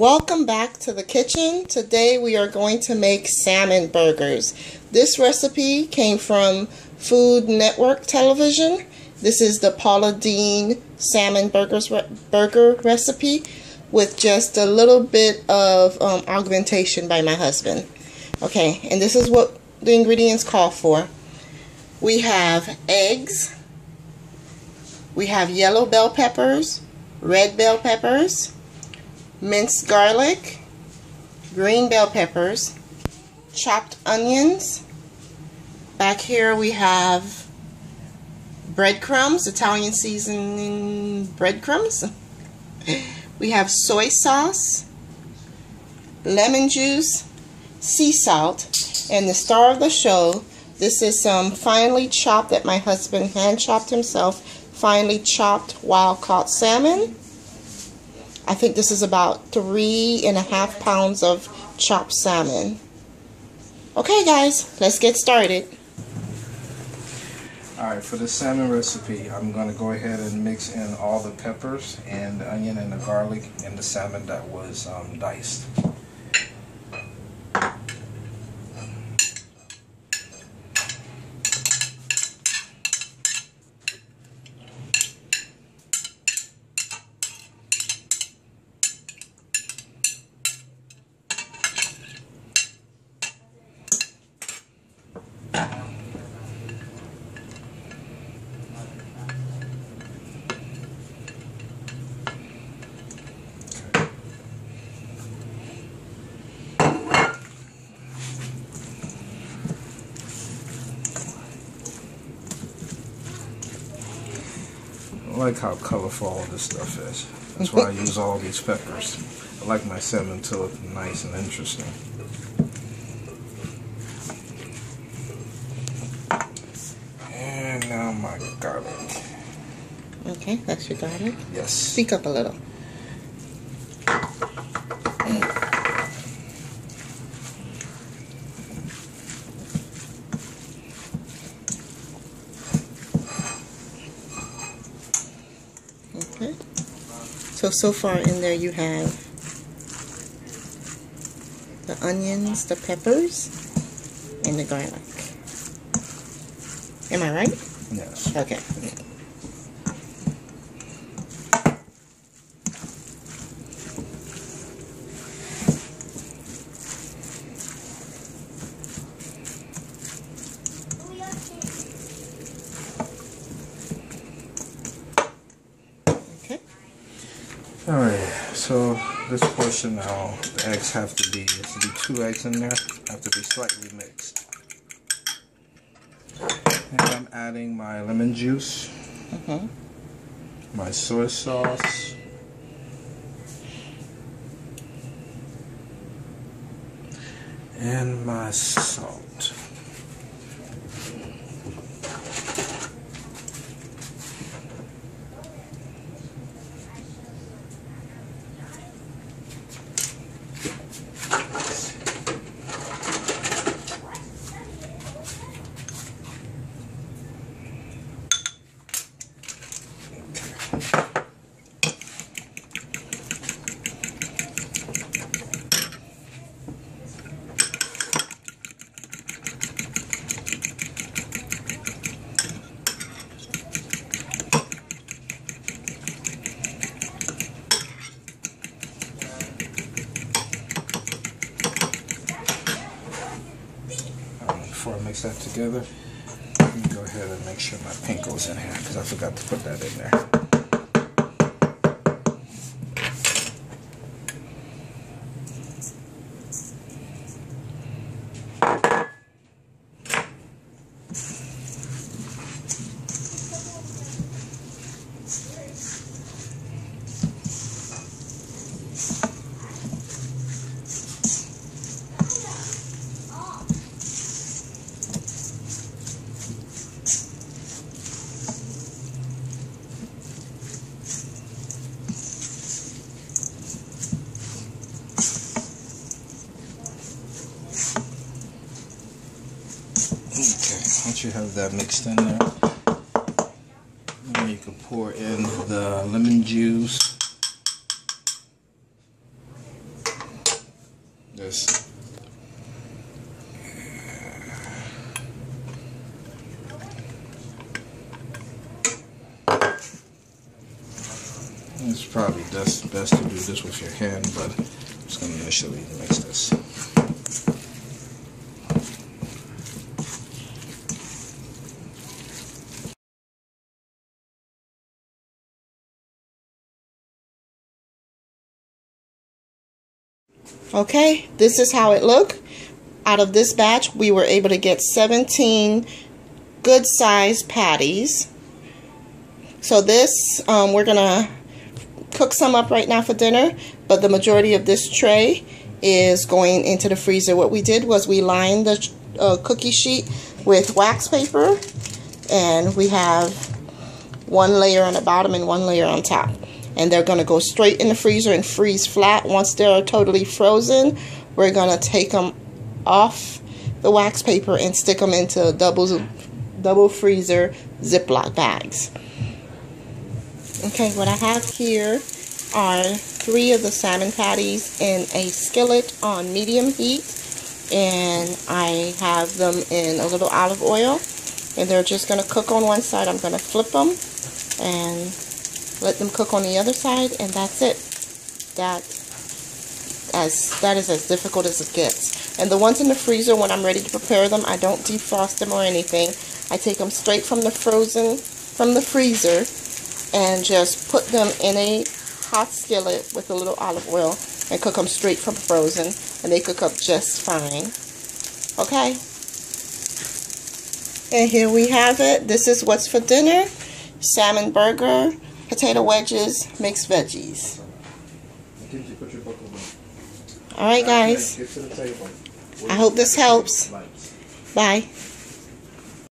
Welcome back to the kitchen. Today we are going to make salmon burgers. This recipe came from Food Network Television. This is the Paula Deen salmon burgers re burger recipe with just a little bit of um, augmentation by my husband. Okay, and this is what the ingredients call for. We have eggs. We have yellow bell peppers, red bell peppers, minced garlic, green bell peppers, chopped onions. Back here we have breadcrumbs, Italian seasoning breadcrumbs. we have soy sauce, lemon juice, sea salt, and the star of the show, this is some finely chopped that my husband hand chopped himself, finely chopped wild caught salmon. I think this is about three and a half pounds of chopped salmon. Okay guys, let's get started. Alright, for the salmon recipe, I'm going to go ahead and mix in all the peppers and the onion and the garlic and the salmon that was um, diced. Like how colorful all this stuff is. That's why I use all these peppers. I like my salmon to look nice and interesting. And now my garlic. Okay, that's your garlic. Yes. Speak up a little. Mm. Okay. So, so far in there you have the onions, the peppers, and the garlic. Am I right? Yes. Okay. Okay. Alright, so this portion now, the eggs have to be, there to be two eggs in there, have to be slightly mixed. And I'm adding my lemon juice, Mm-hmm. my soy sauce, and my salt. Um, before I mix that together, go ahead and make sure my pink goes in here because I forgot to put that in there. Okay, you have that mixed in there, now you can pour in the lemon juice this. It's probably best, best to do this with your hand, but I'm just going to initially mix this. Okay, this is how it looked. Out of this batch, we were able to get 17 good sized patties. So this, um, we're going to cook some up right now for dinner, but the majority of this tray is going into the freezer. What we did was we lined the uh, cookie sheet with wax paper, and we have one layer on the bottom and one layer on top and they're going to go straight in the freezer and freeze flat. Once they're totally frozen, we're going to take them off the wax paper and stick them into double, double freezer Ziploc bags. Okay, what I have here are three of the salmon patties in a skillet on medium heat and I have them in a little olive oil and they're just going to cook on one side. I'm going to flip them and let them cook on the other side and that's it. That as that is as difficult as it gets. And the ones in the freezer when I'm ready to prepare them I don't defrost them or anything. I take them straight from the frozen from the freezer and just put them in a hot skillet with a little olive oil and cook them straight from frozen and they cook up just fine. Okay? And here we have it. This is what's for dinner. Salmon burger potato wedges, mixed veggies. Alright guys. I hope this helps. Bye.